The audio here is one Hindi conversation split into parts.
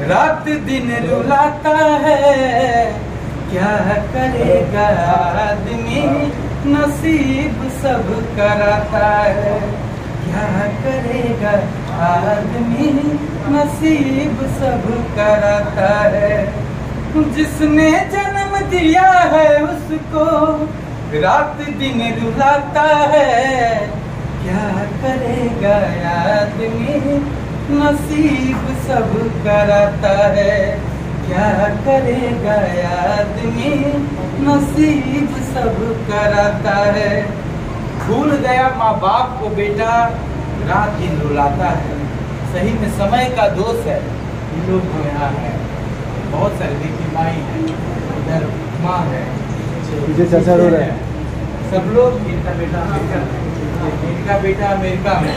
रात दिन रुलाता है। क्या करेगा आदमी? नसीब सब कराता है। क्या करेगा आदमी? नसीब सब कराता है। जिसने जन्म दिया है उसको रात दिन रुलाता है। क्या करेगा आदमी नसीब सब कराता है। क्या करेगा आदमी? नसीब सब कराता है। भूल गया माँ बाप को बेटा, रात दिन रुलाता है। सही में समय का दोष है। लोग यहाँ है। बहुत सारे देखिए माई है, इधर माँ है। पीछे चाचा रो रहे हैं। सब लोग इनका बेटा अमेरिका में। इनका बेटा अमेरिका में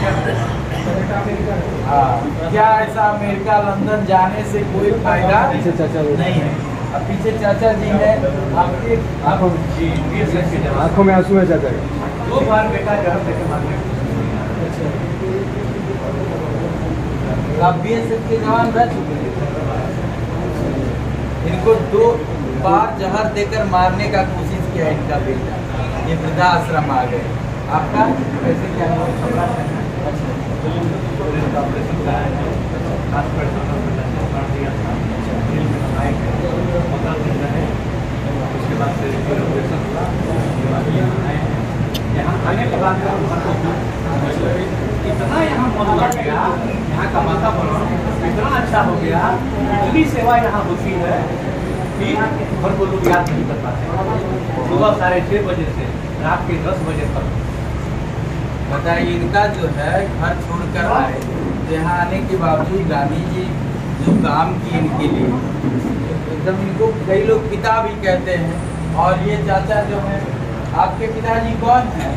हाँ। क्या ऐसा अमेरिका लंदन जाने से कोई फ़ायदा नहीं है। अब पीछे चाचा जी है आपके आप जी हैं आँखों में आँसू है चाचा के। दो बार बेटा घर देखे मारने आप बी एस एफ़ के जवान रह चुके हैं। इनको दो बार जहर देकर मारने का कोशिश किया इनका बेटा। ये वृद्धा आश्रम आ गए। आपका कैसे क्या बाद से ऑपरेशन हुआ यहाँ आने के बाद यहाँ लग गया यहाँ का वातावरण इतना अच्छा हो गया। इतनी सेवा यहाँ होती है। कि घर को लोग याद नहीं कर पाते। सुबह साढ़े छः बजे से रात के दस बजे तक। बताइए इनका जो है घर छोड़कर आए। तो यहाँ आने के बावजूद गांधी जी जो काम किए इनके लिए एकदम इनको कई लोग पिता भी कहते हैं। और ये चाचा जो है आपके पिताजी कौन है?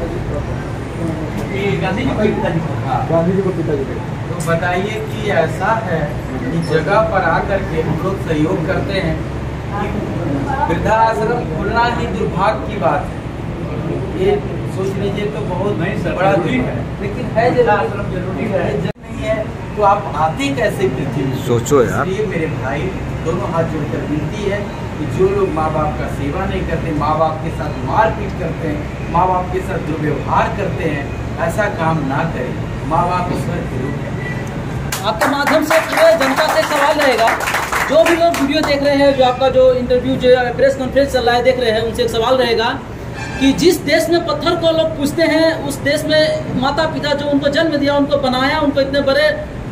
गांधी जी के पिताजी। हाँ। गांधी जी को पिताजी तो बताइए कि ऐसा है कि जगह पर आकर के हम लोग सहयोग करते हैं। वृद्धाश्रम खुलना ही दुर्भाग्य की बात है ये सोच लीजिए तो बहुत नहीं सर, बड़ा है। लेकिन है ज़रूरी वृद्धाश्रम ज़रूरी है। ये ज़रूरी नहीं है तो आप आते कैसे पृथ्वी सोचो यार। इसलिए मेरे भाई दोनों हाथ जोड़कर विनती है कि जो लोग माँ बाप का सेवा नहीं करते माँ बाप के साथ मारपीट करते हैं माँ बाप के साथ दुर्व्यवहार करते हैं ऐसा काम ना करें माँ बाप ईश्वर के रूप है आपके माध्यम से पूरे जनता से सवाल रहेगा जो भी लोग वीडियो देख रहे हैं जो आपका जो इंटरव्यू जो प्रेस कॉन्फ्रेंस चल रहा है देख रहे हैं उनसे एक सवाल रहेगा कि जिस देश में पत्थर को लोग पूछते हैं उस देश में माता पिता जो उनको जन्म दिया उनको बनाया उनको इतने बड़े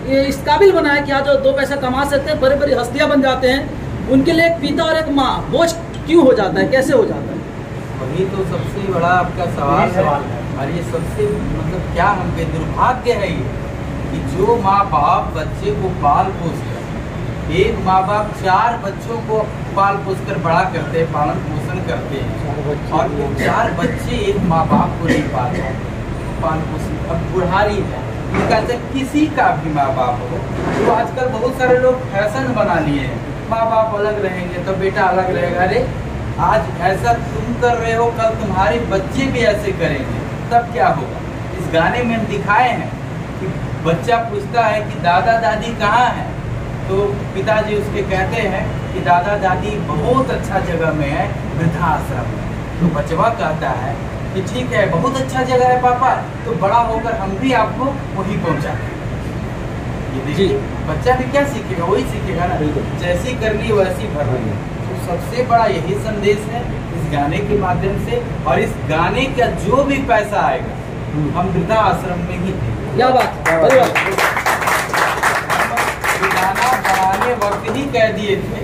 ये इस काबिल बनाया कि आज दो पैसा कमा सकते हैं बड़े बड़ी हस्तियाँ बन जाते हैं उनके लिए एक पिता और एक माँ बोझ क्यों हो जाता है कैसे हो जाता है वही तो सबसे बड़ा आपका सवाल है सवाल है। और ये सबसे मतलब क्या हम पे दुर्भाग्य है ये कि जो माँ बाप बच्चे को पाल पोस एक माँ बाप चार बच्चों को पाल पोस कर बड़ा करते हैं पालन पोषण करते हैं। और वो चार बच्चे एक माँ बाप को नहीं पाल पाते पाल पोषण अब बुढ़ारी है। उनका चाहे किसी का भी माँ बाप हो तो आजकल बहुत सारे लोग फ़ैशन बना लिए हैं। माँ बाप अलग रहेंगे तो बेटा अलग रहेगा। अरे आज ऐसा तुम कर रहे हो कल तुम्हारे बच्चे भी ऐसे करेंगे। तब क्या होगा? इस गाने में हम दिखाए हैं कि बच्चा पूछता है कि दादा दादी कहाँ हैं? तो पिताजी उसके कहते हैं कि दादा दादी बहुत अच्छा जगह में है वृद्धाश्रम। में तो बचवा कहता है कि ठीक है बहुत अच्छा जगह है पापा तो बड़ा होकर हम भी आपको वहीं पहुँचा देखिए बच्चा भी क्या सीखेगा वही सीखेगा ना। जैसी करनी वैसी भर भरनी। तो सबसे बड़ा यही संदेश है इस गाने के माध्यम से और इस गाने का जो भी पैसा आएगा हम वृद्धा आश्रम में ही देंगे। क्या बात वक्त ही कह दिए थे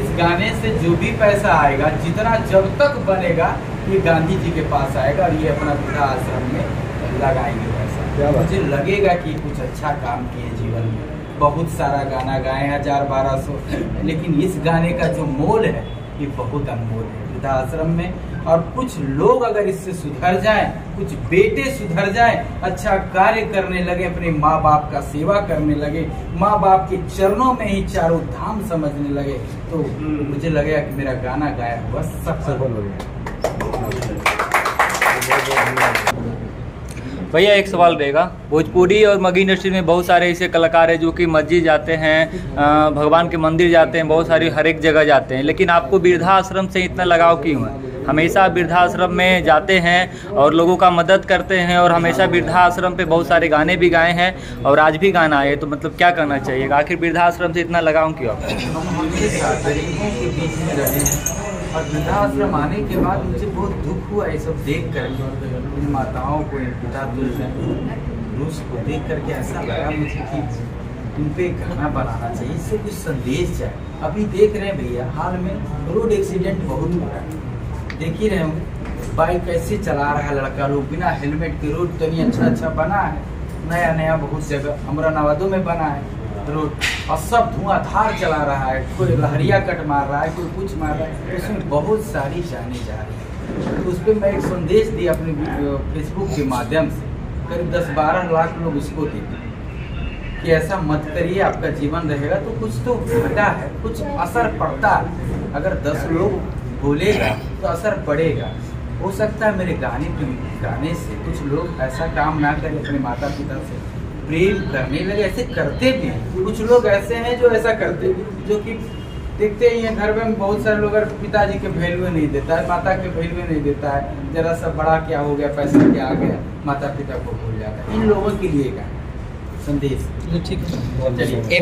इस गाने से जो भी पैसा आएगा जितना जब तक बनेगा ये गांधी जी के पास आएगा और ये अपना वृद्धा आश्रम में लगाएँगे पैसा। क्या मुझे लगेगा कि कुछ अच्छा काम किए जीवन में। बहुत सारा गाना गाए हज़ार बारह सौ। लेकिन इस गाने का जो मोल है ये बहुत अनमोल है। वृद्धाश्रम में और कुछ लोग अगर इससे सुधर जाएँ कुछ बेटे सुधर जाएँ अच्छा कार्य करने लगे अपने माँ बाप का सेवा करने लगे माँ बाप के चरणों में ही चारों धाम समझने लगे तो मुझे लगेगा कि मेरा गाना गाया हुआ सफल सफल हो गया। भैया एक सवाल रहेगा। भोजपुरी और मगी इंडस्ट्री में बहुत सारे ऐसे कलाकार हैं जो कि मस्जिद जाते हैं भगवान के मंदिर जाते हैं, बहुत सारी हर एक जगह जाते हैं। लेकिन आपको वृद्धाश्रम से इतना लगाव क्यों है? हमेशा वृद्धाश्रम में जाते हैं और लोगों का मदद करते हैं और हमेशा वृद्धाश्रम पे बहुत सारे गाने भी गाए हैं और आज भी गाना आए तो मतलब क्या करना चाहिए? आखिर वृद्धाश्रम से इतना लगाव क्यों आपको हैं और वृद्धाश्रम आने के बाद मुझे बहुत दुख हुआ, ये सब देख कर इन माताओं को इन पिता पुरुष को देख करके ऐसा लगा मुझे कि उन पे एक गाना बनाना चाहिए, इससे कुछ संदेश जाए। अभी देख रहे हैं भैया, हाल में रोड एक्सीडेंट बहुत हो रहा है। देख ही रहे होंगे, बाइक कैसे चला रहा है लड़का लोग, बिना हेलमेट के रोड तो नहीं अच्छा अच्छा बना है नया नया बहुत जगह अमरानाबादों में बना है। और सब धुआंधार चला रहा है, कोई लहरिया कट मार रहा है, कोई कुछ मार रहा है, उसमें बहुत सारी जाने जा रही है। तो उस पर मैं एक संदेश दिया अपने फेसबुक के माध्यम से। करीब दस बारह लाख लोग उसको देखे कि ऐसा मत करिए, आपका जीवन रहेगा। तो कुछ तो घटा है, कुछ असर पड़ता है। अगर दस लोग बोलेगा तो असर पड़ेगा। हो सकता है मेरे गाने के गाने से कुछ लोग ऐसा काम ना करें अपने माता पिता से। प्रेम करने लगे ऐसे करते भी हैं कुछ लोग ऐसे हैं जो ऐसा करते भी जो कि देखते ही हैं घर में बहुत सारे लोग अगर पिताजी के वैल्यू नहीं देता है माता के वैल्यू नहीं देता है जरा सा बड़ा क्या हो गया पैसा क्या आ गया माता पिता को भूल जाता है। इन लोगों के लिए क्या संदेश। ठीक है।